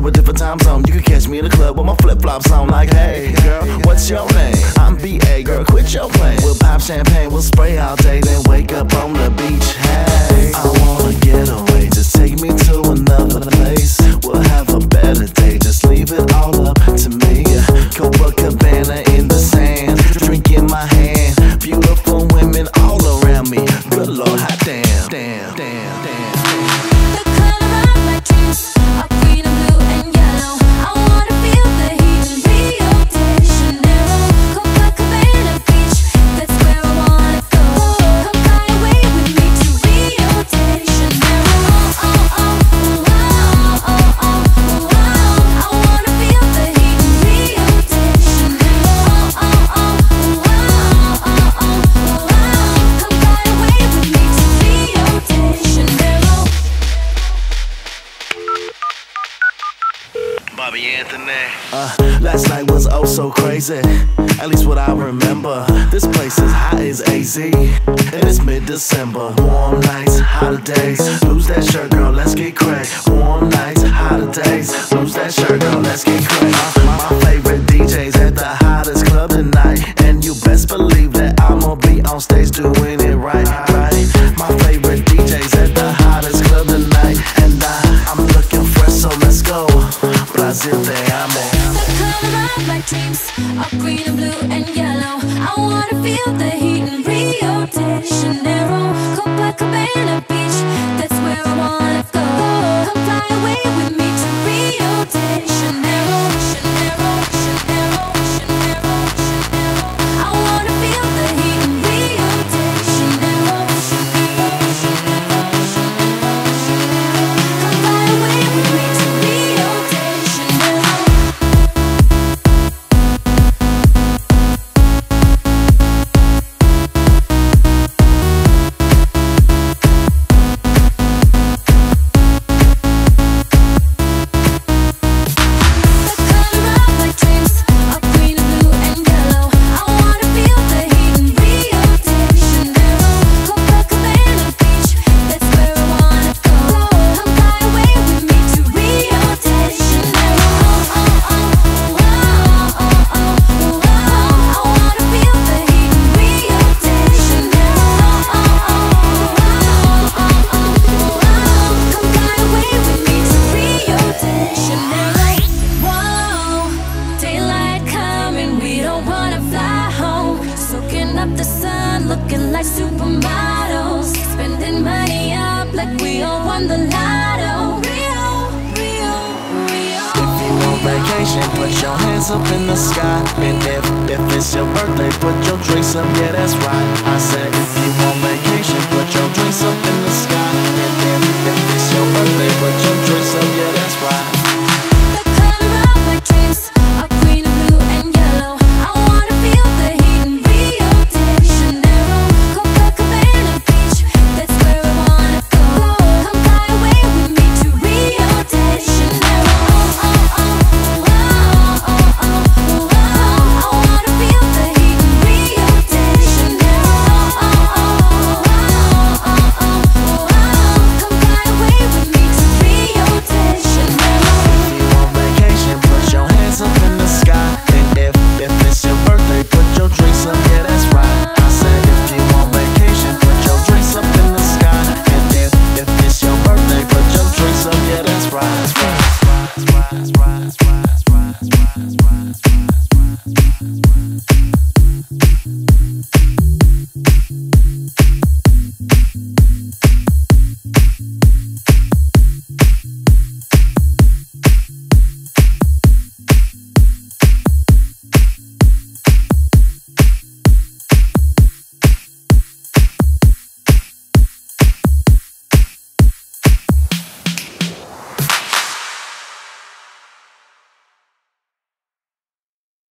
to a different time zone. You can catch me in the club with my flip flops on, like, hey, girl, what's your name? I'm BA, girl, quit your playing. We'll pop champagne, we'll spray all day, then wake up on the beach. Hey. Uh, last night was oh so crazy, at least what I remember. This place is hot as AZ, and it's mid December. Warm nights, holidays. Lose that shirt, girl, let's get cracked. and yellow. I wanna feel the heat in Rio de Janeiro, Copacabana Beach. That's where I wanna go. Come fly away with me to Rio. like supermodels. Spending money up like we all won the lotto. Rio, Rio, Rio. If you want vacation, put your hands up in the sky. And if, if it's your birthday, put your drinks up, yeah that's right. I said if you want